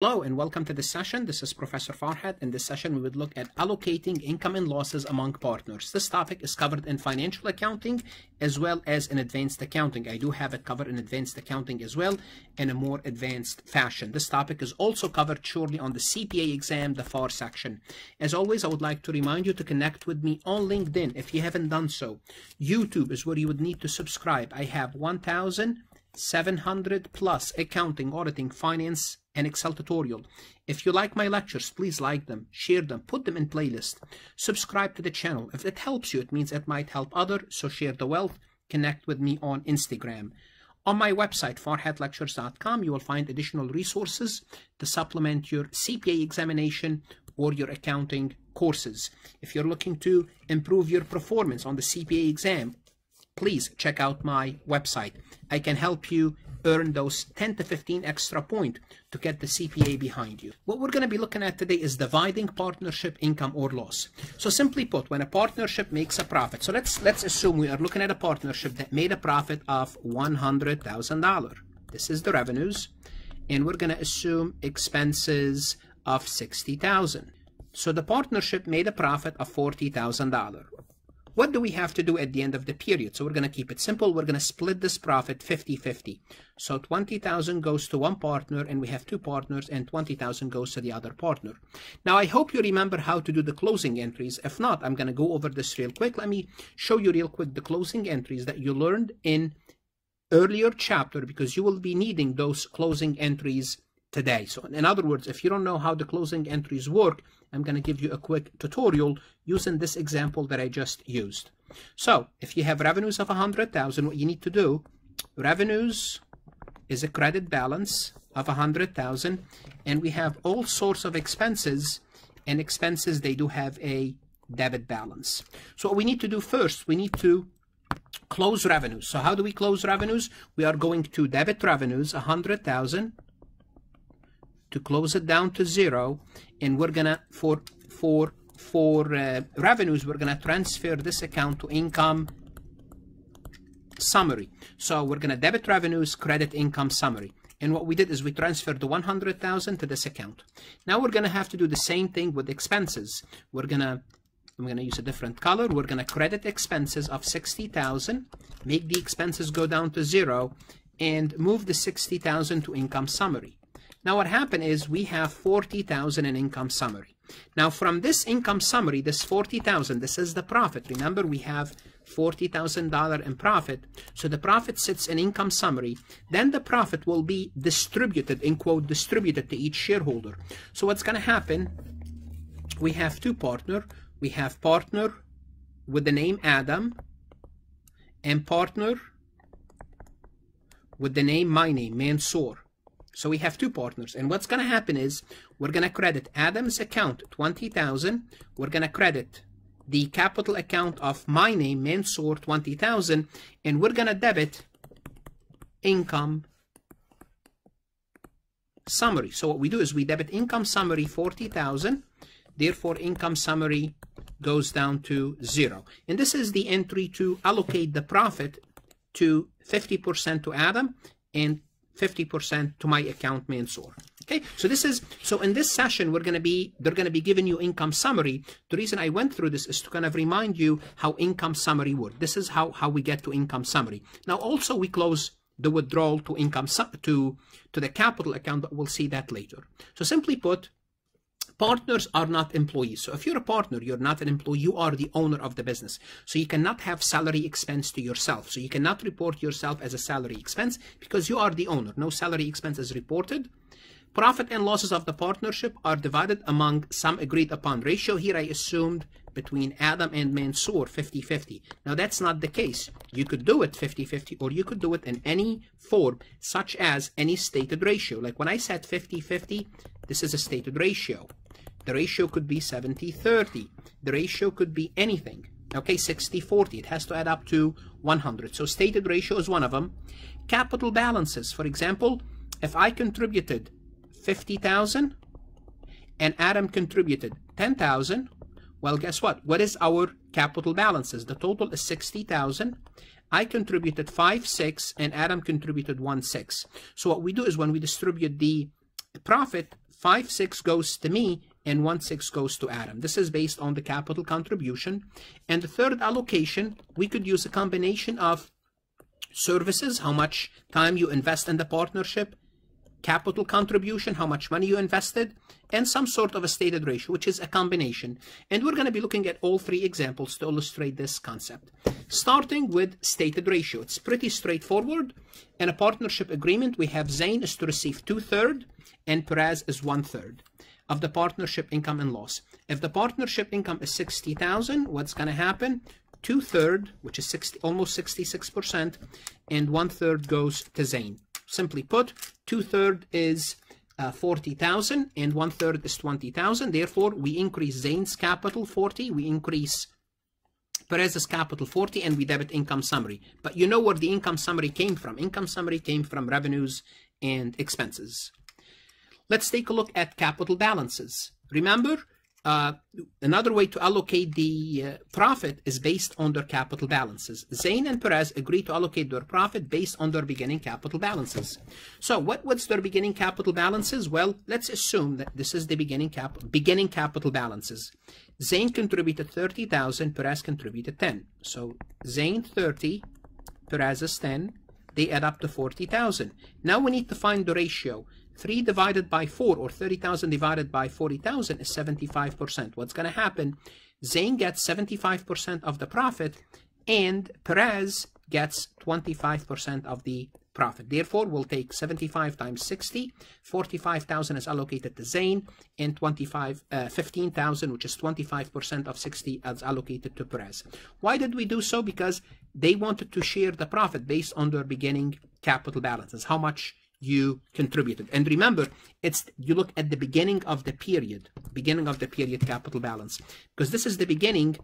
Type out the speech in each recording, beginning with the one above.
Hello and welcome to this session. This is Professor Farhat. In this session, we would look at allocating income and losses among partners. This topic is covered in financial accounting as well as in advanced accounting. I do have it covered in advanced accounting as well in a more advanced fashion. This topic is also covered shortly on the CPA exam, the FAR section. As always, I would like to remind you to connect with me on LinkedIn if you haven't done so. YouTube is where you would need to subscribe. I have 1,700 plus accounting, auditing, finance, and Excel tutorial. If you like my lectures, please like them, share them, put them in playlist. Subscribe to the channel. If it helps you, it means it might help others, so share the wealth. Connect with me on Instagram. On my website, farhatlectures.com, you will find additional resources to supplement your CPA examination or your accounting courses. If you're looking to improve your performance on the CPA exam, please check out my website. I can help you earn those 10 to 15 extra point to get the CPA behind you. What we're going to be looking at today is dividing partnership income or loss. So simply put, when a partnership makes a profit, so let's let's assume we are looking at a partnership that made a profit of $100,000. This is the revenues, and we're going to assume expenses of 60,000. So the partnership made a profit of $40,000. What do we have to do at the end of the period? So we're going to keep it simple. We're going to split this profit 50-50. So 20,000 goes to one partner and we have two partners and 20,000 goes to the other partner. Now I hope you remember how to do the closing entries. If not, I'm going to go over this real quick. Let me show you real quick the closing entries that you learned in earlier chapter because you will be needing those closing entries today. So in other words, if you don't know how the closing entries work, I'm going to give you a quick tutorial using this example that I just used. So if you have revenues of 100,000, what you need to do, revenues is a credit balance of 100,000 and we have all sorts of expenses and expenses, they do have a debit balance. So what we need to do first, we need to close revenues. So how do we close revenues? We are going to debit revenues, 100,000 to close it down to zero and we're gonna for for for uh, revenues we're gonna transfer this account to income summary so we're gonna debit revenues credit income summary and what we did is we transferred the 100,000 to this account now we're gonna have to do the same thing with expenses we're gonna I'm going to use a different color. We're going to credit expenses of 60,000, make the expenses go down to zero, and move the 60,000 to income summary. Now what happened is we have 40,000 in income summary. Now from this income summary, this 40,000, this is the profit. Remember we have $40,000 in profit. So the profit sits in income summary. Then the profit will be distributed, in quote, distributed to each shareholder. So what's going to happen, we have two partner. We have partner with the name Adam and partner with the name, my name, Mansoor. So we have two partners. And what's going to happen is we're going to credit Adam's account 20,000. We're going to credit the capital account of my name, Mansoor, 20,000. And we're going to debit income summary. So what we do is we debit income summary 40,000. Therefore, income summary goes down to zero. And this is the entry to allocate the profit to 50% to Adam and 50% to my account Mansoor. Okay, so this is, so in this session, we're going to be, they're going to be giving you income summary. The reason I went through this is to kind of remind you how income summary works. This is how, how we get to income summary. Now, also we close the withdrawal to income, to, to the capital account, but we'll see that later. So simply put, Partners are not employees. So if you're a partner, you're not an employee, you are the owner of the business. So you cannot have salary expense to yourself. So you cannot report yourself as a salary expense because you are the owner. No salary expense is reported. Profit and losses of the partnership are divided among some agreed upon ratio. Here I assumed between Adam and Mansoor 50-50. Now that's not the case. You could do it 50-50 or you could do it in any form such as any stated ratio. Like when I said 50-50, this is a stated ratio. The ratio could be 70-30. The ratio could be anything. Okay, 60-40. It has to add up to 100. So stated ratio is one of them. Capital balances. For example, if I contributed 50,000 and Adam contributed 10,000, well, guess what? What is our capital balances? The total is 60,000. I contributed 5, 6, and Adam contributed 1, 6. So what we do is when we distribute the profit, 5 6 goes to me and 1 6 goes to Adam. This is based on the capital contribution. And the third allocation, we could use a combination of services, how much time you invest in the partnership, capital contribution, how much money you invested, and some sort of a stated ratio, which is a combination. And we're going to be looking at all three examples to illustrate this concept. Starting with stated ratio. It's pretty straightforward. In a partnership agreement, we have Zane is to receive two-thirds and Perez is one-third of the partnership income and loss. If the partnership income is 60,000, what's going to happen? Two-thirds, which is 60, almost 66%, and one-third goes to Zain. Simply put, two-thirds is uh, 40,000 and one-third is 20,000. Therefore, we increase Zain's capital 40, we increase Perez's capital 40, and we debit income summary. But you know where the income summary came from. Income summary came from revenues and expenses. Let's take a look at capital balances. Remember, uh, another way to allocate the uh, profit is based on their capital balances. Zane and Perez agree to allocate their profit based on their beginning capital balances. So what what's their beginning capital balances? Well, let's assume that this is the beginning cap beginning capital balances. Zane contributed 30,000, Perez contributed 10. So Zane 30, Perez is 10. They add up to 40,000. Now we need to find the ratio. 3 divided by 4 or 30,000 divided by 40,000 is 75%. What's going to happen? Zain gets 75% of the profit and Perez gets 25% of the profit. Therefore, we'll take 75 times 60, 45,000 is allocated to Zain, and 25, uh, 15,000, which is 25% of 60, is allocated to Perez. Why did we do so? Because they wanted to share the profit based on their beginning capital balances, how much you contributed. And remember, it's you look at the beginning of the period, beginning of the period capital balance, because this is the beginning.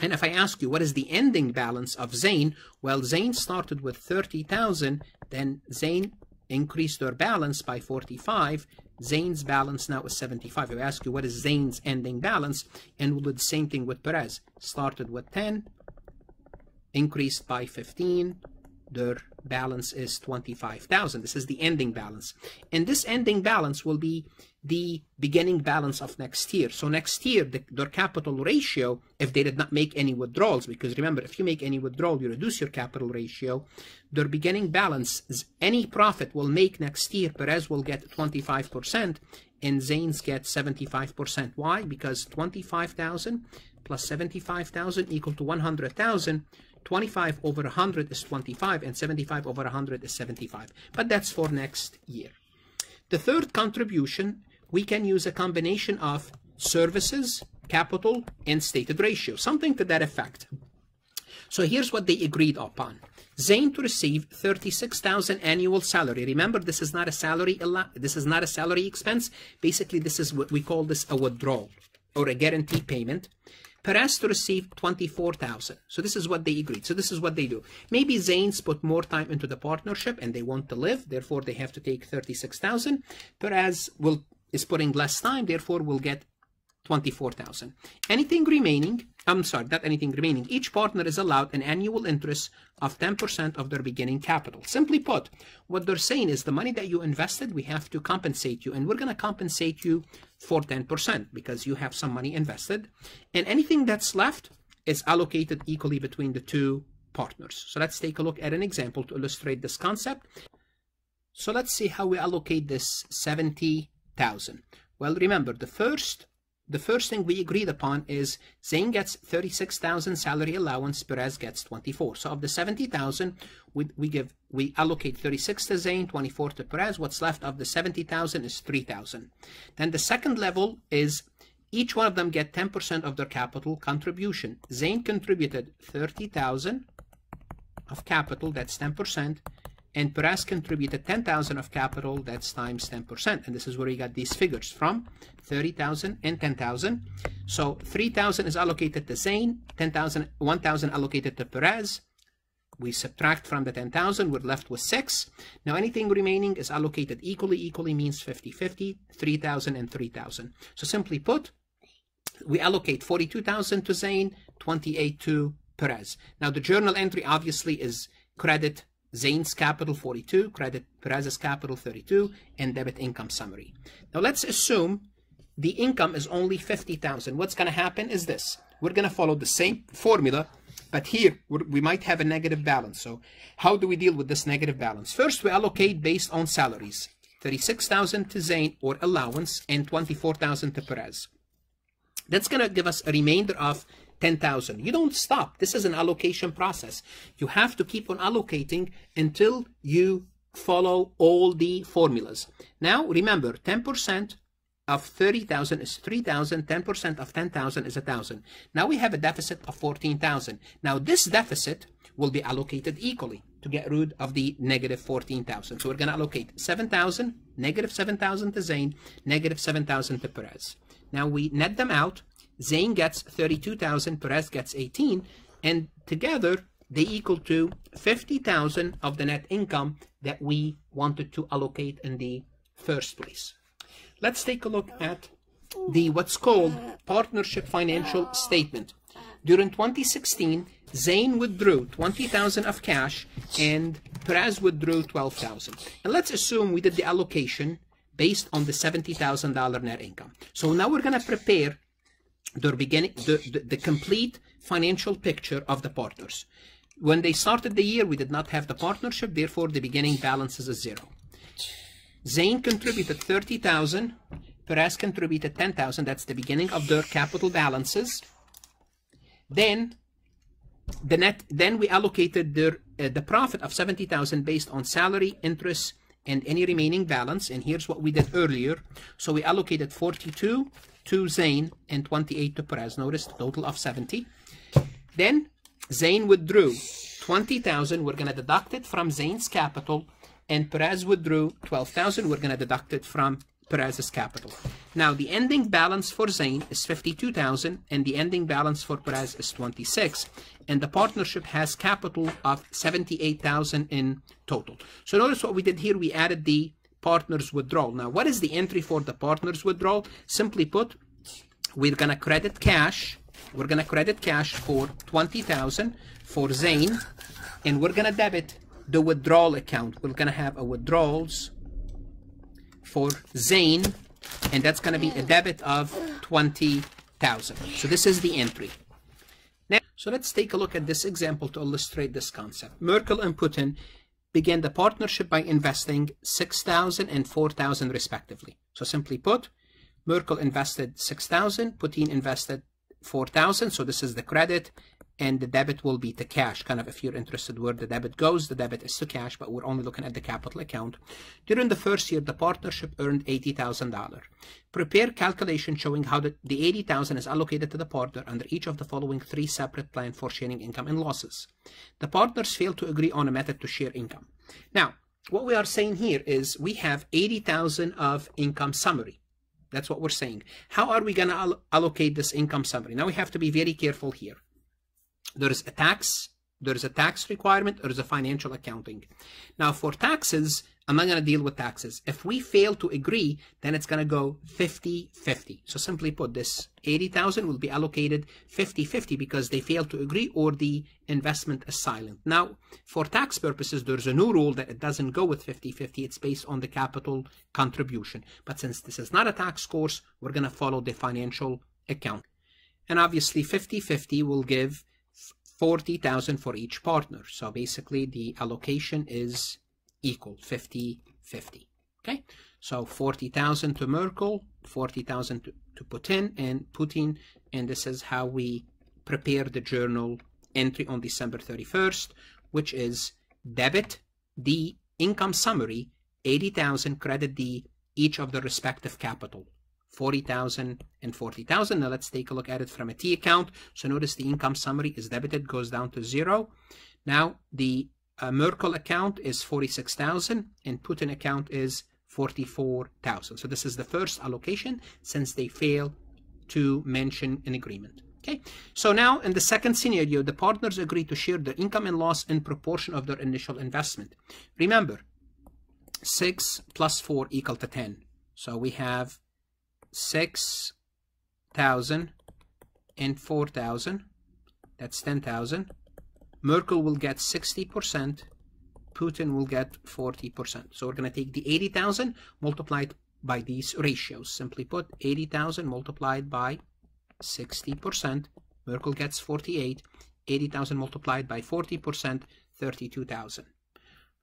And if I ask you, what is the ending balance of Zane? Well, Zane started with 30,000, then Zane increased their balance by 45. Zane's balance now is 75. If I ask you, what is Zane's ending balance? And we'll do the same thing with Perez. Started with 10, increased by 15, their balance is 25,000. This is the ending balance. And this ending balance will be the beginning balance of next year. So next year, the, their capital ratio, if they did not make any withdrawals, because remember, if you make any withdrawal, you reduce your capital ratio, their beginning balance is any profit will make next year, Perez will get 25% and Zanes get 75%. Why? Because 25,000 plus 75,000 equal to 100,000 25 over 100 is 25 and 75 over 100 is 75. But that's for next year. The third contribution, we can use a combination of services, capital, and stated ratio, something to that effect. So here's what they agreed upon. Zane to receive 36,000 annual salary. Remember, this is not a salary this is not a salary expense. Basically, this is what we call this a withdrawal or a guarantee payment. Perez to receive 24,000. So this is what they agreed. So this is what they do. Maybe Zanes put more time into the partnership and they want to live. Therefore, they have to take 36,000. Perez will is putting less time. Therefore, will get 24,000. Anything remaining, I'm sorry, not anything remaining. Each partner is allowed an annual interest of 10% of their beginning capital. Simply put, what they're saying is the money that you invested, we have to compensate you. And we're going to compensate you for 10% because you have some money invested. And anything that's left is allocated equally between the two partners. So let's take a look at an example to illustrate this concept. So let's see how we allocate this 70,000. Well, remember, the first the first thing we agreed upon is Zain gets 36,000 salary allowance, Perez gets 24. So of the 70,000, we, we give we allocate 36 to Zain, 24 to Perez. What's left of the 70,000 is 3,000. Then the second level is each one of them get 10% of their capital contribution. Zain contributed 30,000 of capital, that's 10% and Perez contributed 10,000 of capital, that's times 10%. And this is where we got these figures from, 30,000 and 10,000. So 3,000 is allocated to Zain, 10,000, 1,000 allocated to Perez. We subtract from the 10,000, we're left with 6. Now anything remaining is allocated equally. Equally means 50-50, 3,000 and 3,000. So simply put, we allocate 42,000 to Zain, 28 to Perez. Now the journal entry obviously is credit Zane's capital 42, credit Perez's capital 32, and debit income summary. Now let's assume the income is only 50,000. What's going to happen is this. We're going to follow the same formula, but here we might have a negative balance. So how do we deal with this negative balance? First, we allocate based on salaries. 36,000 to Zane or allowance and 24,000 to Perez. That's going to give us a remainder of 10,000. You don't stop. This is an allocation process. You have to keep on allocating until you follow all the formulas. Now, remember, 10% of 30,000 is 3,000, 10% of 10,000 is 1,000. Now we have a deficit of 14,000. Now this deficit will be allocated equally to get rid of the negative 14,000. So we're going to allocate 7,000, negative 7,000 to Zane, negative 7,000 to Perez. Now we net them out Zane gets 32,000, Perez gets 18, and together they equal to 50,000 of the net income that we wanted to allocate in the first place. Let's take a look at the what's called partnership financial statement. During 2016, Zane withdrew 20,000 of cash and Perez withdrew 12,000. And let's assume we did the allocation based on the $70,000 net income. So now we're going to prepare the beginning, the, the, the complete financial picture of the partners. When they started the year, we did not have the partnership, therefore the beginning balance is zero. Zane contributed 30,000, Perez contributed 10,000, that's the beginning of their capital balances. Then the net, then we allocated their, uh, the profit of 70,000 based on salary, interest, and any remaining balance. And here's what we did earlier. So we allocated 42 to Zane and 28 to Perez. Notice the total of 70. Then Zane withdrew 20,000. We're going to deduct it from Zane's capital. And Perez withdrew 12,000. We're going to deduct it from Perez's capital. Now, the ending balance for Zane is 52,000 and the ending balance for Perez is 26. And the partnership has capital of 78,000 in total. So notice what we did here. We added the partner's withdrawal. Now, what is the entry for the partner's withdrawal? Simply put, we're going to credit cash. We're going to credit cash for 20,000 for Zane, and we're going to debit the withdrawal account. We're going to have a withdrawals for Zane, and that's going to be a debit of 20,000. So this is the entry. Now, so let's take a look at this example to illustrate this concept. Merkel and Putin began the partnership by investing 6,000 and 4,000 respectively. So simply put, Merkel invested 6,000, Putin invested 4,000. So this is the credit and the debit will be to cash. Kind of if you're interested where the debit goes, the debit is to cash, but we're only looking at the capital account. During the first year, the partnership earned $80,000. Prepare calculation showing how the, the 80,000 is allocated to the partner under each of the following three separate plans for sharing income and losses. The partners fail to agree on a method to share income. Now, what we are saying here is we have 80,000 of income summary. That's what we're saying. How are we going to allocate this income summary? Now we have to be very careful here there is a tax, there is a tax requirement, there is a financial accounting. Now for taxes, I'm not going to deal with taxes. If we fail to agree, then it's going to go 50-50. So simply put, this 80,000 will be allocated 50-50 because they fail to agree or the investment is silent. Now, for tax purposes, there's a new rule that it doesn't go with 50-50. It's based on the capital contribution. But since this is not a tax course, we're going to follow the financial account. And obviously 50-50 will give 40,000 for each partner. So basically the allocation is equal 50 50. Okay, so 40,000 to Merkel, 40,000 to, to Putin and Putin, and this is how we prepare the journal entry on December 31st, which is debit the income summary 80,000 credit the each of the respective capital 40,000 and 40,000. Now let's take a look at it from a T account. So notice the income summary is debited, goes down to zero. Now the uh, Merkel account is 46,000 and Putin account is 44,000. So this is the first allocation since they fail to mention an agreement. Okay, so now in the second scenario, the partners agree to share the income and loss in proportion of their initial investment. Remember, 6 plus 4 equal to 10. So we have 6,000 and 4,000. That's 10,000. Merkel will get 60% Putin will get 40%. So we're going to take the 80,000 multiplied by these ratios. Simply put, 80,000 multiplied by 60%. Merkel gets 48. 80,000 multiplied by 40%, 32,000.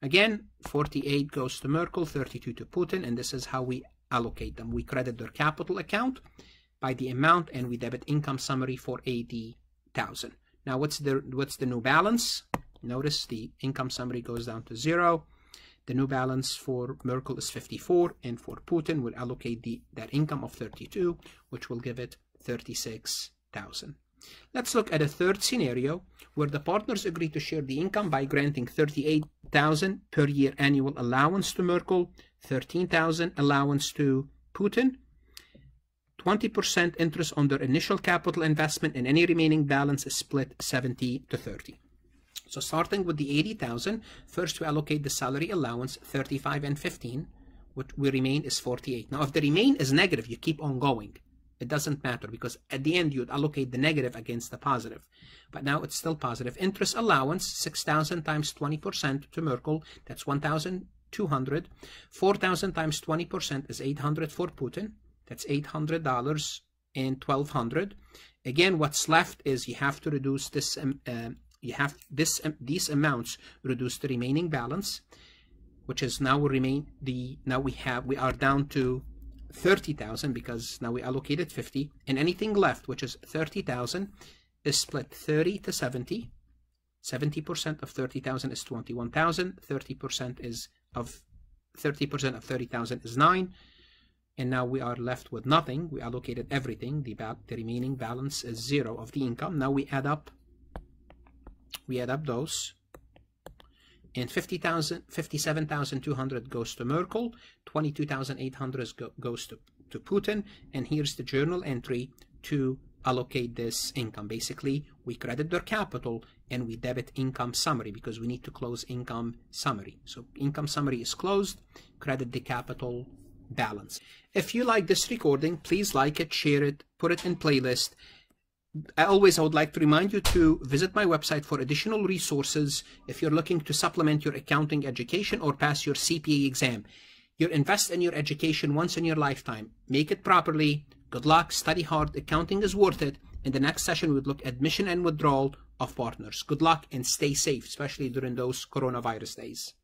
Again, 48 goes to Merkel, 32 to Putin, and this is how we allocate them. We credit their capital account by the amount, and we debit income summary for 80,000. Now, what's the what's the new balance? Notice the income summary goes down to zero. The new balance for Merkel is 54, and for Putin, we'll allocate the that income of 32, which will give it 36,000. Let's look at a third scenario where the partners agree to share the income by granting 38,000 per year annual allowance to Merkel, 13,000 allowance to Putin, 20% interest on their initial capital investment, and any remaining balance is split 70 to 30. So starting with the 80,000, first we allocate the salary allowance 35 and 15, what we remain is 48. Now if the remain is negative, you keep on going. It doesn't matter because at the end you'd allocate the negative against the positive. But now it's still positive. Interest allowance, 6,000 times 20% to Merkel, that's 1,200. 4,000 times 20% is 800 for Putin. That's $800 and 1,200. Again, what's left is you have to reduce this, um, uh, you have this um, these amounts reduce the remaining balance, which is now remain the, now we have, we are down to 30,000 because now we allocated 50 and anything left which is 30,000 is split 30 to 70 70% of 30,000 is 21,000 30% is of 30% of 30,000 is 9 and now we are left with nothing. We allocated everything. The, the remaining balance is 0 of the income. Now we add up we add up those and 57,200 goes to Merkel, 22,800 go, goes to, to Putin, and here's the journal entry to allocate this income. Basically, we credit their capital and we debit income summary because we need to close income summary. So income summary is closed, credit the capital balance. If you like this recording, please like it, share it, put it in playlist, always, I would like to remind you to visit my website for additional resources if you're looking to supplement your accounting education or pass your CPA exam. You invest in your education once in your lifetime. Make it properly. Good luck. Study hard. Accounting is worth it. In the next session, we'll look at admission and withdrawal of partners. Good luck and stay safe, especially during those coronavirus days.